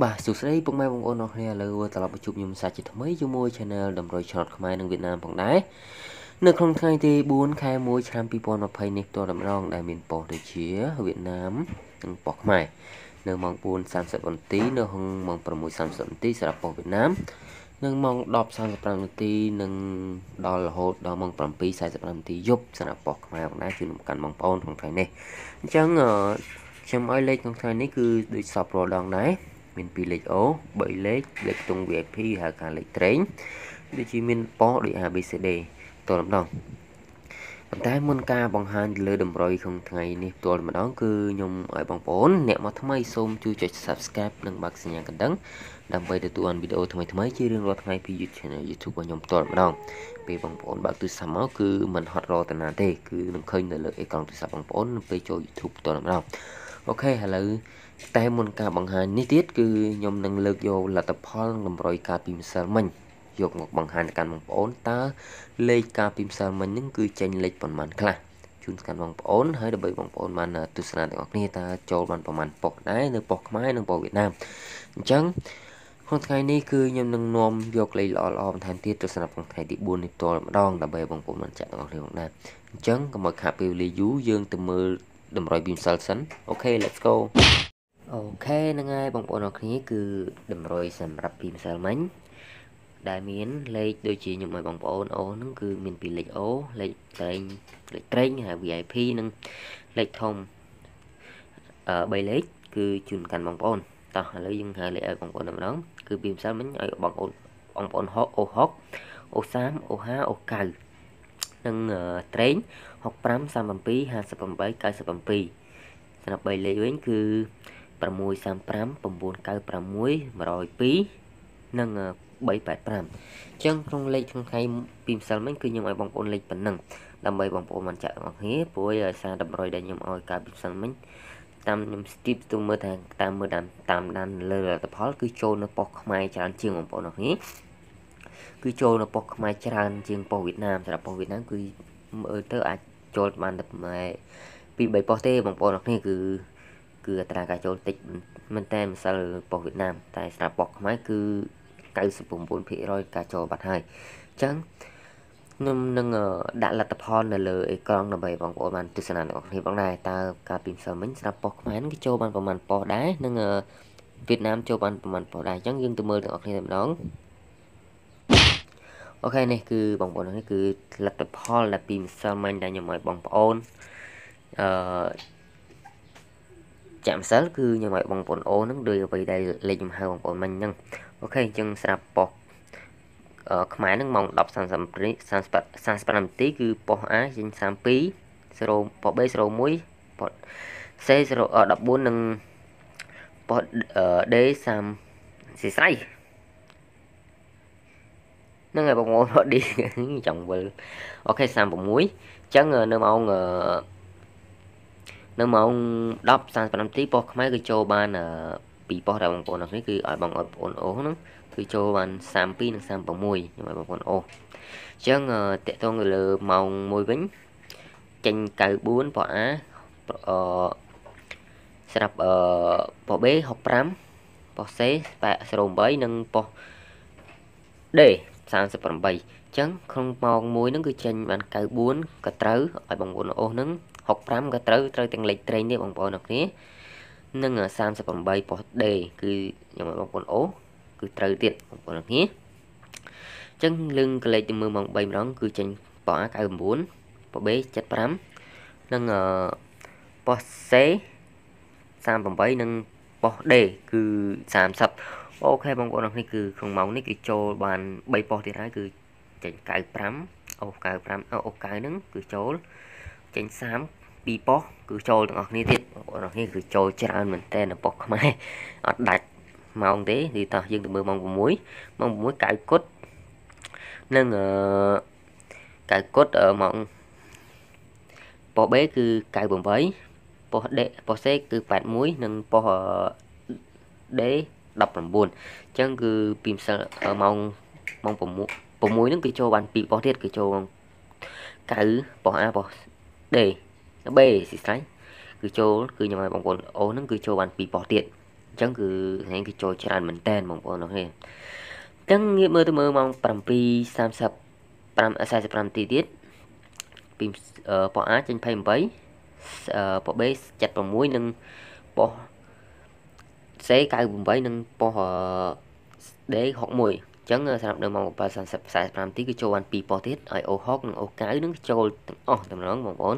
បាទសួស្តីពុកម៉ែបងប្អូនអរគ្នាឥឡូវត្រឡប់មកជួបខ្ញុំសាជាថ្មីជាមួយ Channel តម្រុយឆ្នោតខ្មែរនិងវៀតណាមផងដែរនៅក្នុងថ្ងៃទី4ខែ1ឆ្នាំ2020នេះផ្ទាល់តែម្ដងដែលមានប៉ុស្តិ៍ដូចជាវៀតណាមនិងប៉ុស្តិ៍ខ្មែរនៅម៉ោង4:30នាទីនៅក្នុងម៉ោង6:30នាទីសម្រាប់ប៉ុស្តិ៍វៀតណាមនិងម៉ោង10:35នាទីនិងដល់រហូតដល់ម៉ោង7:45នាទីយប់សម្រាប់ប៉ុស្តិ៍ខ្មែរផងដែរជួយនឹងកាន់បងប្អូនក្នុងថ្ងៃនេះអញ្ចឹងខ្ញុំឲ្យលេខក្នុងថ្ងៃនេះគឺដូចសពរាល់ដងដែរ មាន2លេខ O 3លេខលេខខ្ទង់ VIP ហៅថាលេខត្រេងដូចជាមានប៉ដូច ABCD តលម្ដងប៉ុន្តែមុនការបង្ហាញទៅលើតម្រុយក្នុងថ្ងៃនេះផ្ទាល់ម្ដងគឺខ្ញុំឲ្យបងប្អូនអ្នកមកថ្មីសូមជួយចុច Subscribe និងបើកសញ្ញាកណ្ដឹងដើម្បីទទួលបានវីដេអូថ្មីៗជារៀងរាល់ថ្ងៃពី YouTube Channel YouTube របស់ខ្ញុំផ្ទាល់ម្ដងពេលបងប្អូនបើកទូរស័ព្ទមកគឺមិនហត់រកតាណាទេគឺនឹងឃើញនៅលើអេក្រង់ទូរស័ព្ទបងប្អូននៅពេលចូល YouTube ផ្ទាល់ម្ដងអូខេឥឡូវ តែមុនការបង្ហាញនេះទៀតគឺខ្ញុំនឹងលើកយកលទ្ធផលតម្រុយការពីម្សិលមិញយកមកបង្ហាញទៅកាន់បងប្អូនតើលេខការពីម្សិលមិញហ្នឹងគឺចេញលេខប៉ុន្មានខ្លះជូនកាន់បងប្អូនហើយដើម្បីបងប្អូនបានទស្សនាទាំងអស់គ្នាតើចូលបានប្រមាណប៉ុកដែរនៅប៉ុកខ្មែរនិងប៉ុកវៀតណាមអញ្ចឹងក្នុងថ្ងៃនេះគឺខ្ញុំនឹងនាំយកលេខល្អល្អបន្ថែមទៀតទៅសម្រាប់ក្នុងថ្ងៃទី4នេះផ្ទាល់ម្ដងដើម្បីបងប្អូនបានចាក់ទាំងអស់គ្នាផងដែរអញ្ចឹងកុំឲ្យខាតពេលវេលាយូរយើងទៅមើលតម្រុយពីម្សិលសិនអូខេ let's go អូខេហ្នឹងហើយបងប្អូនអរគ្នាគឺតម្រុយសម្រាប់ពីម្សិលមិញដែលមានលេខដូចជាខ្ញុំឲ្យបងប្អូនអូហ្នឹងគឺមានពីលេខ O លេខត្រេងលេខត្រេងហើយ VIP និងលេខធំអឺ3លេខគឺជូនកាន់បងប្អូនតោះឥឡូវយើងហៅលេខឲ្យបងប្អូនម្ដងគឺពីម្សិលមិញឲ្យបងប្អូនបងប្អូនហក O6 O3 O5 O9 និងត្រេង65 37 58 97សម្រាប់3លេខវិញគឺ 635 996 102និង385អញ្ចឹងក្នុងលេខក្នុងថ្ងៃពីម្សិលមិញគឺខ្ញុំឲ្យបងប្អូនលេខប៉ុណ្ណឹងដើម្បីបងប្អូនបានចាក់បងប្អូនព្រោះសារតម្រុយដែលខ្ញុំឲ្យកាលពីម្សិលមិញតាមខ្ញុំ skip ទៅមើលថាតាមមើលតាមតាមដានលើលទ្ធផល គឺចូលនៅប៉ុស្តិ៍ខ្មែរច្រើនជាងបងប្អូនអរគ្នាគឺចូលនៅប៉ុស្តិ៍ខ្មែរច្រើនជាងប៉ុស្តិ៍វៀតណាមសម្រាប់ប៉ុស្តិ៍វៀតណាមគឺមើលទៅអាចចូលបានតែពី3ប៉ុស្តិ៍ទេបងប្អូនអរគ្នាគឺ គឺអត្រាការចូលតិចមែនតែម្សិលប៉ុស្តិ៍វៀតណាមតែស្រាប់ប៉ុស្តិ៍ខ្មែរគឺ99%ការចូលបាត់ហើយអញ្ចឹងខ្ញុំនឹងដាក់លទ្ធផលនៅលើអេក្រង់ដើម្បីបងប្អូនបានទស្សនាទាំងអស់គ្នាផងដែរតើការពីម្សិលមិញស្រាប់ប៉ុស្តិ៍ខ្មែរគេចូលបានប្រហែលប៉ុស្តិ៍ដែរនិងវៀតណាមចូលបានប្រហែលប៉ុស្តិ៍ដែរអញ្ចឹងយើងទៅមើលទាំងអស់គ្នាតែម្ដងអូខេនេះគឺបងប្អូននេះគឺលទ្ធផលដែលពីម្សិលមិញដែលខ្ញុំឲ្យបងប្អូនអឺ ចាក់ម្សិលគឺខ្ញុំឲ្យបងប្អូនអូនហ្នឹងដោយអ្វីដែលលេខខ្ញុំហៅបងប្អូនមិញហ្នឹងអូខេអញ្ចឹងស្រាប់ប៉ុសខ្មែរហ្នឹងម៉ោង10:30 35នាទីគឺប៉ុស A ចេញ32 0ប៉ុស B 01ប៉ុស C 014និងប៉ុស D 30ស៊ីស្រីហ្នឹងហើយបងប្អូនអត់ឌីចង់វិលអូខេ36អញ្ចឹងនៅម៉ោង នៅម៉ោង10:35នាទីប៉ុសខ្មែរគឺចូលបានពីប៉ុសដែលបងប្អូនអរនេះគឺឲ្យបងប្អូនអូហ្នឹងគឺចូលបាន32និង36ខ្ញុំឲ្យបងប្អូនអូអញ្ចឹងតកតងទៅលើម៉ោង1វិញចេញ94ប៉ុស A អឺស្រាប់អឺប៉ុស B 65ប៉ុស C 08និងប៉ុស D 38អញ្ចឹងក្នុងម៉ោង1ហ្នឹងគឺចេញបាន94ក៏ត្រូវឲ្យបងប្អូនអូសហ្នឹង 65ក៏ត្រូវត្រូវទាំងលេខត្រេងនេះបងប្អូនអរគ្នានិង38ប៉ុស D គឺខ្ញុំឲ្យបងប្អូនអូគឺត្រូវទៀតបងប្អូនអរគ្នាអញ្ចឹងលឹងកលេចទៅមើលម៉ោង3ម្ដងគឺចេញប៉ុស A 99ប៉ុស B 75និងប៉ុស C 38និងប៉ុស D គឺ30អូខេបងប្អូនអរគ្នាគឺក្នុងម៉ោងនេះគឺចូលបាន3ប៉ុសទៀតហើយគឺចេញ95អូ95អូអូ9ហ្នឹងគឺចូល ចេញ30ពីប៉ុសគឺចូលទាំងអស់គ្នាទៀតបងប្អូនអរគ្នាគឺចូលច្រើនមែនតើនៅប៉ុសខ្មែរអត់ដាច់ម៉ោងទេគឺតោះយើងទៅមើលម៉ោង6ម៉ោង6កៅគុតនិងអឺកៅគុតម៉ោងប៉ុស B គឺ98ប៉ុស D ប៉ុស C គឺ81និងប៉ុស D 19អញ្ចឹងគឺពីម្សិលម៉ោងម៉ោង6 6ហ្នឹងគឺចូលបាន2ប៉ុសទៀតគឺចូល9ប៉ុស A ប៉ុស D B ស៊ីស្រេចគឺចូលគឺខ្ញុំឲ្យបងប្អូនអូហ្នឹងគឺចូលបានពីរប៉ុស្ទៀតអញ្ចឹងគឺថ្ងៃគឺចូលច្រើនមែនតើបងប្អូននោះនេះអញ្ចឹងងាកមើលទៅមើលម៉ោង7:30 5:45នាទីទៀតពីប៉ុអាចេញ28ប៉ុបេ76និងប៉ុសេ98និងប៉ុដេ61 អញ្ចឹងសម្រាប់នៅម៉ោង7:40 45នាទីគឺចូលបាន2ប៉ុសទៀតឲ្យអូហុកនិងអូកៅនឹងចូលទាំងអស់តែម្ដងបងប្អូន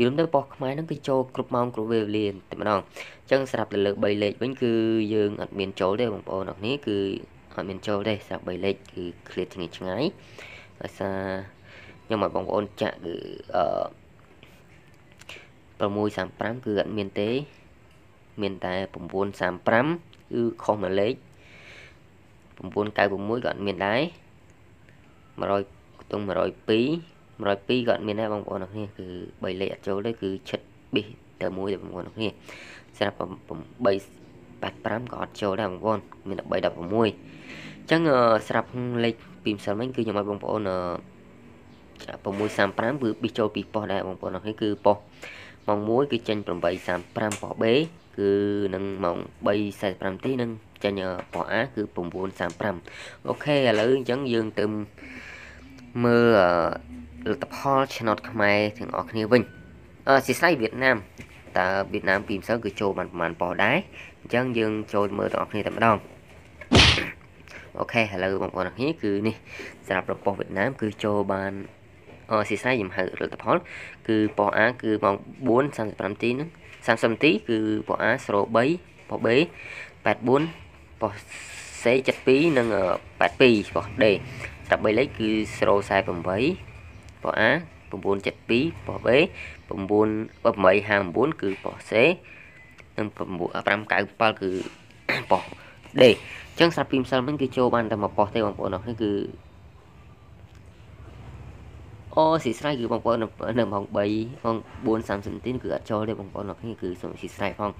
យល់ទៅប៉ុសខ្មែរនឹងគឺចូលគ្រប់ម៉ោងគ្រប់វេលាតែម្ដងអញ្ចឹងសម្រាប់លើ3លេខវិញគឺយើងអត់មានចូលទេបងប្អូនអរគ្នាគឺអត់មានចូលទេសម្រាប់3លេខគឺ clear ឆ្ងាយឆ្ងាយដោយសារខ្ញុំឲ្យបងប្អូនចាក់គឺអឺ635គឺអត់មានទេ មានតែ935គឺខុសមួយលេខ 996ក៏អត់មានដែរ100ខ្ទង់102 102ក៏អត់មានដែរបងប្អូនអរគ្នាគឺ3លេខអត់ចូលទេគឺឈិតប៊ីសទៅមួយតែបងប្អូនអរគ្នាសម្រាប់385ក៏អត់ចូលដែរបងប្អូនមានតែ316អញ្ចឹងស្រាប់លេខពីម្សិលមិញគឺខ្ញុំឲ្យបងប្អូន635គឺប៊ីសចូលពីប៉ុសដែរបងប្អូនអរគ្នាគឺប៉ុសម៉ោង1គឺចេញ835ប៉ុស B គឺនឹងម៉ោង3:45នាទីនឹង ចេញប៉ុស A គឺ9:35អូខេឥឡូវអញ្ចឹងយើងទៅមើលលទ្ធផលឆ្នោតខ្មែរទាំងអស់គ្នាវិញអឺសិស្ស័យវៀតណាមតើវៀតណាមពីម្សិលគឺចូលបានប្រហែលប៉ុសដែរអញ្ចឹងយើងចូលមើលទាំងអស់គ្នាតែម្ដងអូខេឥឡូវបងប្អូនអរគ្នាគឺនេះសម្រាប់របស់វៀតណាមគឺចូលបានអសិស្ស័យខ្ញុំហៅលទ្ធផល គឺប៉ុស A គឺម៉ោង4:35នាទីហ្នឹង30នាទីគឺប៉ុស A 03ប៉ុស B 84 ប៉ុស C 72 និង82ប៉ុស D 13លេខគឺ 048 ប៉ុស A 972ប៉ុស B 9859គឺប៉ុស C និង597គឺប៉ុស D អញ្ចឹងស្រាប់ពីម្សិលមិញគឺចូលបានតែមួយប៉ុសទេបងប្អូនអរគុណគឺអូស៊ីស្រ័យគឺបងប្អូននៅម៉ោង3ម៉ោង4:30នាទីគឺអត់ចូលទេបងប្អូនអរគ្នាគឺសូមស៊ីស្រ័យផង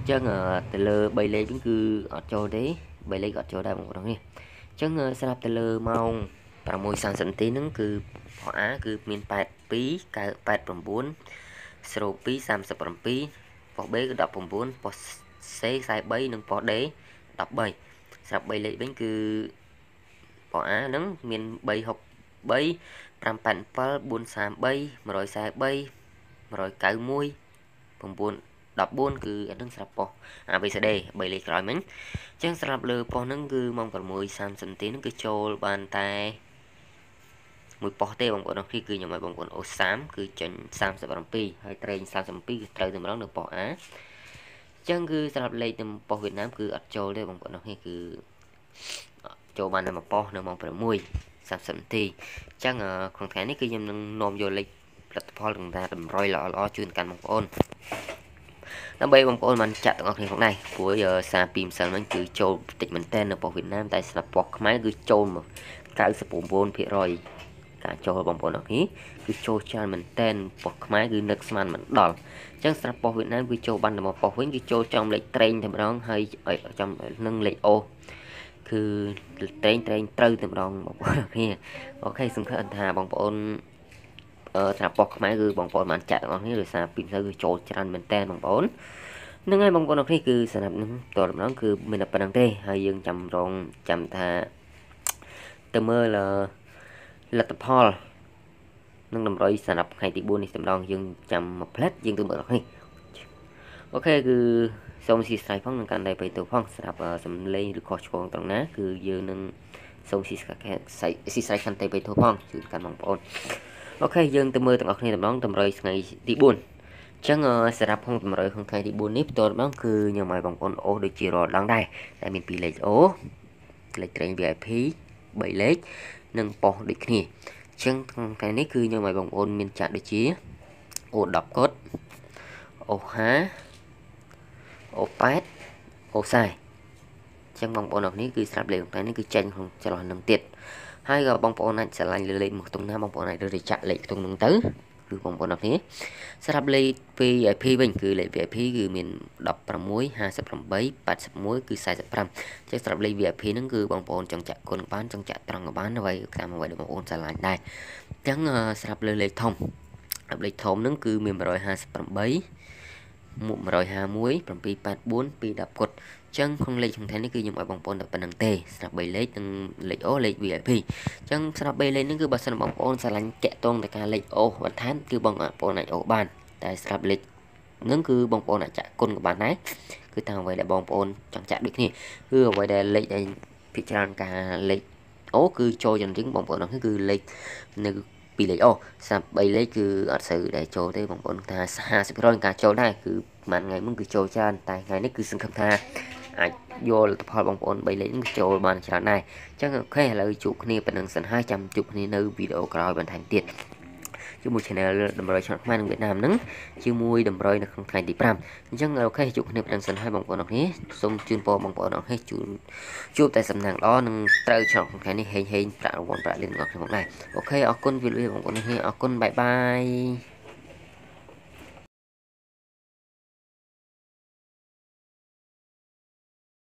អញ្ចឹងទៅលើ3លេខវិញគឺអត់ចូលទេ3លេខក៏អត់ចូលដែរបងប្អូនអរគ្នាអញ្ចឹងស្រាប់ទៅលើម៉ោង6:30នាទីហ្នឹងគឺផអាគឺមាន82 989 02 37ប៉ុស B គឺ19ប៉ុស C 43និងប៉ុស D 13ស្រាប់3លេខវិញគឺប៉ុស A ហ្នឹងមាន3 3 587 433 143 191 9 គឺអានឹងស្រាប់ប៉ុស ABCD 3លេខក្រោយមិញអញ្ចឹងស្រាប់លើប៉ុសហ្នឹងគឺម៉ោង6:30នាទីហ្នឹងគឺចូលបានតែមួយប៉ុសទេបងប្អូនអរគឺខ្ញុំឲ្យបងប្អូនអូ30គឺចេញ37ហើយត្រេង37គឺត្រូវតែម្ដងនៅប៉ុស A អញ្ចឹងគឺសម្រាប់លេខនៅប៉ុសវៀតណាមគឺអត់ចូលទេបងប្អូនអរគឺចូលបានតែមួយប៉ុសនៅម៉ោង6 30នាទីអញ្ចឹងក្នុងថ្ងៃនេះគឺខ្ញុំនឹងនាំយកលេខផលិតផលទាំងតាតម្រុយល្អល្អជូនកាន់បងប្អូន ដើម្បីបងប្អូនបានចាក់ទាំងអស់គ្នាផងដែរព្រោះសារពីម្សិលមិញគឺចូលតិចមែនតើនៅប៉ុសវៀតណាមតែស្រាប់ប៉ុសខ្មែរគឺចូល99%ការចូលបងប្អូនអរគ្នាគឺចូលច្រើនមែនតែនប៉ុសខ្មែរគឺនឹកស្មានមិនដល់អញ្ចឹងស្រាប់ប៉ុសវៀតណាមគឺចូលបានតែមកប៉ុសវិញគឺចូលចំលេខត្រេងតែម្ដងហើយចំនឹងលេខអូគឺតែងតែងត្រូវតែម្ដងបងប្អូនគ្នាអូខេសង្ឃឹមថាបងប្អូនអឺ ត្រាប់ប៉ុសខ្មែរគឺបងប្អូនបានចាក់ទាំងអស់គ្នាដោយសារពីទៅគឺចូលច្រើនមែនតើបងប្អូនហ្នឹងហើយបងប្អូនអរគ្នាគឺសម្រាប់នឹងតតម្ដងគឺមានតែប៉ុណ្្នឹងទេហើយយើងចាំរងចាំថាទៅមើលលទ្ធផលនឹងតម្រុយសម្រាប់ថ្ងៃទី4នេះតម្ដងយើងចាំមួយផ្លែតយើងទៅមើលអរគ្នាអូខេគឺសូមអធិស្ឋានផងនឹងកាន់តែបៃតូផងស្រាប់សំឡេងឬខុសឆ្គងត្រង់ណា គឺយើងនឹងសូមអធិស្ឋានស៊ីស្រ័យកាន់តែបៃតូផងជូនកាន់បងប្អូន អូខេយើងទៅមើលទាំងអស់គ្នាម្ដងតម្រុយថ្ងៃទី4អញ្ចឹងសម្រាប់ផងតម្រុយក្នុងថ្ងៃទី4នេះបន្តម្ដងគឺខ្ញុំឲ្យបងប្អូនអូសដូចជារាល់ដងដែរតែមាន2លេខអូលេខត្រេង VIP 3លេខនិងប៉ុសដូចគ្នាអញ្ចឹងក្នុងថ្ងៃនេះគឺខ្ញុំឲ្យបងប្អូនមានចាក់ដូចជាអូ10កុដអូ5អូ8អូខ្សែអញ្ចឹងបងប្អូនអរគ្នាគឺស្រាប់លេខថ្ងៃនេះគឺចេញក្នុងចន្លោះនឹងទៀត ហើយក៏បងប្អូនអាចឆ្លាញ់លើលេខមួយខ្ទង់ណាបងប្អូនអាចរើសចាក់លេខខ្ទង់នឹងទៅគឺបងប្អូនអរគ្នាសម្រាប់លេខ VIP វិញគឺលេខ VIP គឺមាន16 58 81គឺ45អញ្ចឹងសម្រាប់លេខ VIP ហ្នឹងគឺបងប្អូនចង់ចាក់គុណបានចង់ចាក់ត្រង់ក៏បានអ្វីតាមអ្វីដែលបងប្អូនឆ្លាញ់ដែរអញ្ចឹងសម្រាប់លើលេខធំលេខធំហ្នឹងគឺមាន158 151 784 210គុតចឹងក្នុងលេខក្នុងថ្ងៃនេះគឺខ្ញុំឲ្យបងប្អូនតែប៉ុណ្្នឹងទេស្រាប់3លេខនិងលេខ O លេខ VIP ចឹងស្រាប់3លេខនេះគឺបើសិនបងប្អូនស្រឡាញ់តាក់ទងទៅការលេខ O បន្ថែមគឺបងប្អូនអាច O បានតែស្រាប់លេខនឹងគឺបងប្អូនអាចចាក់គុណក៏បានដែរគឺតាមអ្វីដែលបងប្អូនចង់ចាក់ដូចគ្នាគឺអ្វីដែលលេខដែលភាគច្រើនការលេខអូគឺចូលយ៉ាងជាងបងប្អូនអរគឺលេខនៅ ពីលេខអូសម្រាប់3លេខគឺអត់សូវដែលចូលទេបងប្អូនថា50%ការចូលដែរគឺប្រហែលថ្ងៃមុនគឺចូលច្រើនតែថ្ងៃនេះគឺសង្ឃឹមថាអាចយកលទ្ធផលបងប្អូន3លេខនេះចូលបានច្រើនដែរអញ្ចឹងអូខេឥឡូវជួបគ្នាប៉ុណ្្នឹងសិនហើយចាំជួបគ្នានៅវីដេអូក្រោយបន្ថែមទៀត ជាមួយ channel តម្រុយឆ្នោតខ្មែរនិងវៀតណាមហ្នឹងជាមួយតម្រុយនៅក្នុងថ្ងៃទី5អញ្ចឹងអូខេជួបគ្នាប៉ុណ្្នឹងសិនហើយបងប្អូនអរគ្នាសូមជូនពរបងប្អូនអរគ្នាជួបជួបតែសំណាងល្អនិងត្រូវឆ្នោតក្នុងថ្ងៃនេះហេងហេងប្រាក់រង្វាន់ប្រាក់លៀនរបស់ខ្ញុំដែរអូខេអរគុណវីដេអូបងប្អូនអរគ្នាអរគុណបាយបាយ